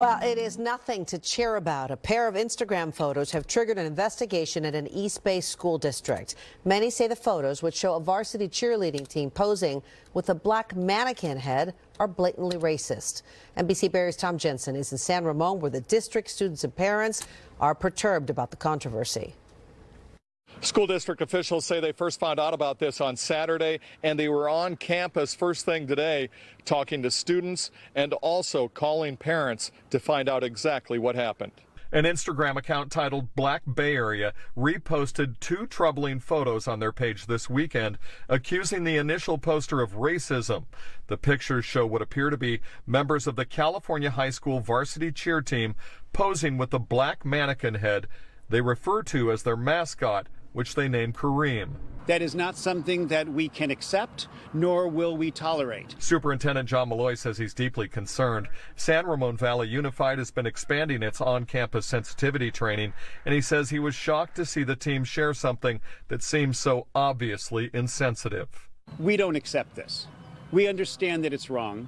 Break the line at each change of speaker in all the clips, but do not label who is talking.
Well, it is nothing to cheer about. A pair of Instagram photos have triggered an investigation at an East Bay school district. Many say the photos, which show a varsity cheerleading team posing with a black mannequin head, are blatantly racist. NBC Barry's Thom Jensen is in San Ramon, where the district students and parents are perturbed about the controversy.
School district officials say they first found out about this on Saturday and they were on campus first thing today talking to students and also calling parents to find out exactly what happened. An Instagram account titled Black Bay Area reposted two troubling photos on their page this weekend, accusing the initial poster of racism. The pictures show what appear to be members of the California high school varsity cheer team posing with the black mannequin head they refer to as their mascot, which they named Kareem.
That is not something that we can accept, nor will we tolerate.
Superintendent John Malloy says he's deeply concerned. San Ramon Valley Unified has been expanding its on campus sensitivity training, and he says he was shocked to see the team share something that seems so obviously insensitive.
We don't accept this. We understand that it's wrong.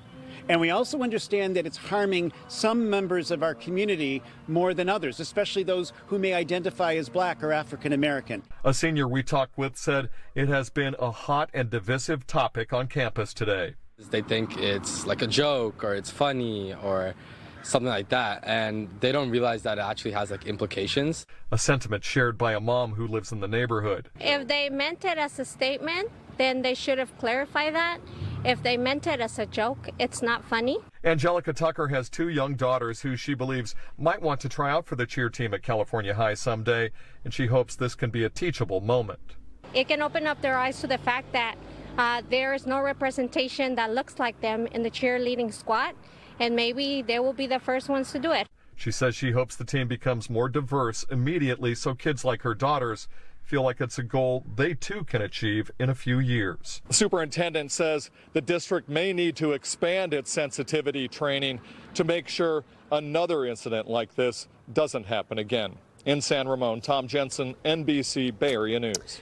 And we also understand that it's harming some members of our community more than others, especially those who may identify as black or African American.
A senior we talked with said it has been a hot and divisive topic on campus today.
They think it's like a joke or it's funny or something like that and they don't realize that it actually has like implications
a sentiment shared by a mom who lives in the neighborhood
if they meant it as a statement then they should have clarified that if they meant it as a joke, it's not funny.
Angelica Tucker has two young daughters who she believes might want to try out for the cheer team at California High someday, and she hopes this can be a teachable moment.
It can open up their eyes to the fact that uh, there is no representation that looks like them in the cheerleading squad, and maybe they will be the first ones to do it.
She says she hopes the team becomes more diverse immediately so kids like her daughters feel like it's a goal they too can achieve in a few years. The superintendent says the district may need to expand its sensitivity training to make sure another incident like this doesn't happen again. In San Ramon, Thom Jensen, NBC Bay Area News.